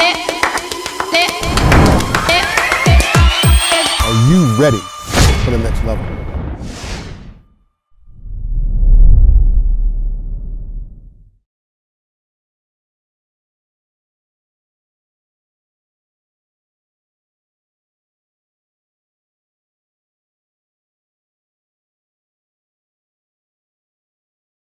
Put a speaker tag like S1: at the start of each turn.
S1: Are you ready for the next level?